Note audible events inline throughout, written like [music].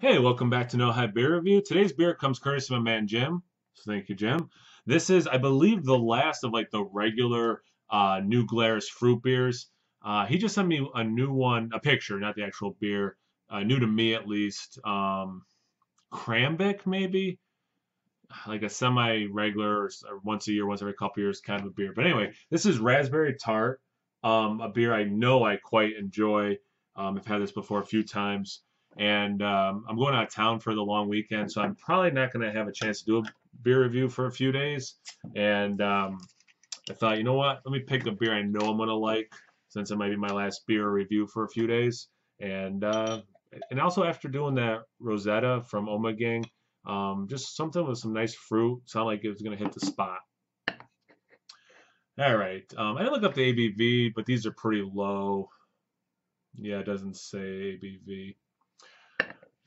Hey, welcome back to No Hype Beer Review. Today's beer comes courtesy of my man Jim. So thank you, Jim. This is, I believe, the last of like the regular uh, New Glarus fruit beers. Uh, he just sent me a new one, a picture, not the actual beer, uh, new to me at least. Um, Kramvik, maybe, like a semi-regular, once a year, once every couple years kind of a beer. But anyway, this is raspberry tart, um, a beer I know I quite enjoy. Um, I've had this before a few times and um, I'm going out of town for the long weekend, so I'm probably not going to have a chance to do a beer review for a few days. And um, I thought, you know what? Let me pick a beer I know I'm going to like, since it might be my last beer review for a few days. And uh, and also after doing that Rosetta from Ommegang, um, just something with some nice fruit. Sound like it was going to hit the spot. All right. Um, I didn't look up the ABV, but these are pretty low. Yeah, it doesn't say ABV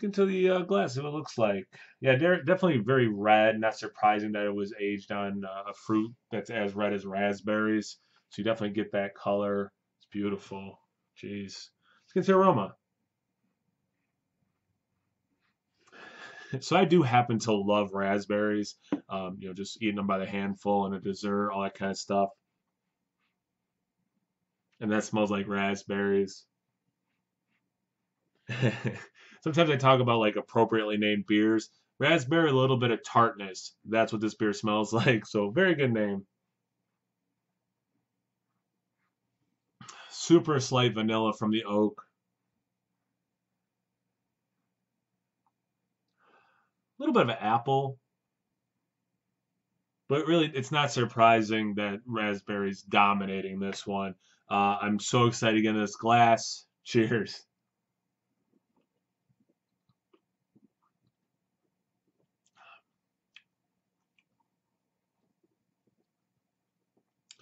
into the uh, glass, see what it looks like. Yeah, definitely very red. Not surprising that it was aged on uh, a fruit that's as red as raspberries. So you definitely get that color. It's beautiful. Jeez. Let's get the aroma. So I do happen to love raspberries. Um, you know, just eating them by the handful and a dessert, all that kind of stuff. And that smells like raspberries. [laughs] sometimes I talk about like appropriately named beers. Raspberry, a little bit of tartness. That's what this beer smells [laughs] like. So very good name. Super slight vanilla from the oak. A little bit of apple. But really, it's not surprising that raspberry's dominating this one. Uh, I'm so excited to get this glass. [laughs] Cheers.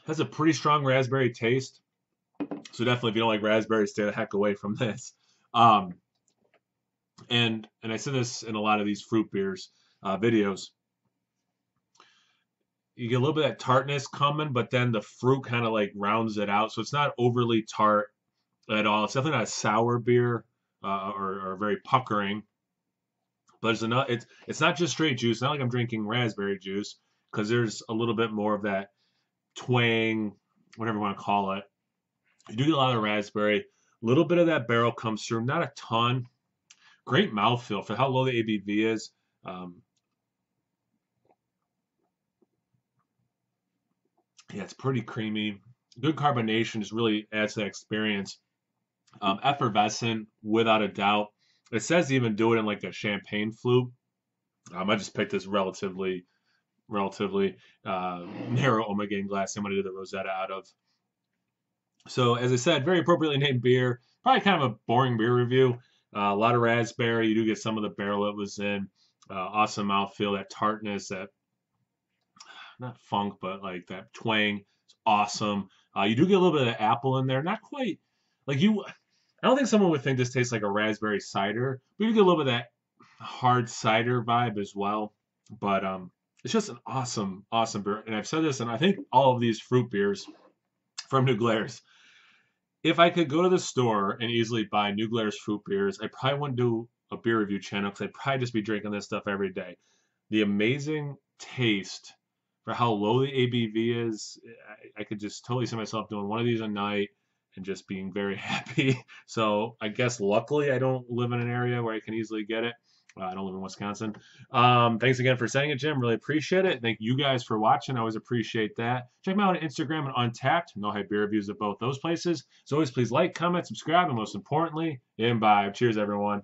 Has a pretty strong raspberry taste. So definitely, if you don't like raspberries, stay the heck away from [laughs] this. Um, and and I said this in a lot of these fruit beers uh, videos. You get a little bit of that tartness coming, but then the fruit kind of like rounds it out. So it's not overly tart at all. It's definitely not a sour beer uh, or, or very puckering. But it's enough. It's it's not just straight juice. It's not like I'm drinking raspberry juice because there's a little bit more of that twang, whatever you want to call it. You do get a lot of raspberry. A little bit of that barrel comes through, not a ton. Great mouthfeel for how low the ABV is. Um, yeah, it's pretty creamy. Good carbonation just really adds to that experience. Um, effervescent, without a doubt. It says even do it in like a champagne flute. Um, I just picked this relatively relatively uh, narrow Ommegang glass to do the Rosetta out of. So, as I said, very appropriately named beer. Probably kind of a boring beer review. Uh, a lot of raspberry. You do get some of the barrel it was in. Uh, awesome mouthfeel, that tartness, that not funk, but like that twang. It's awesome. Uh, you do get a little bit of apple in there. Not quite like you. I don't think someone would think this tastes like a raspberry cider, but you get a little bit of that hard cider vibe as well. But um, it's just an awesome, awesome beer. And I've said this, and I think all of these fruit beers from New Glarus. If I could go to the store and easily buy New Glarus fruit beers, I probably wouldn't do a beer review channel because I'd probably just be drinking this stuff every day. The amazing taste for how low the ABV is, I, I could just totally see myself doing one of these a night and just being very [laughs] happy. So I guess luckily I don't live in an area where I can easily get it. Uh, I don't live in Wisconsin. Um, thanks again for saying it, Jim. Really appreciate it. Thank you guys for watching. I always appreciate that. Check me out on Instagram and Untappd. No hype beer reviews at both those places. As always, please like, comment, subscribe, and most importantly, imbibe. Cheers, everyone.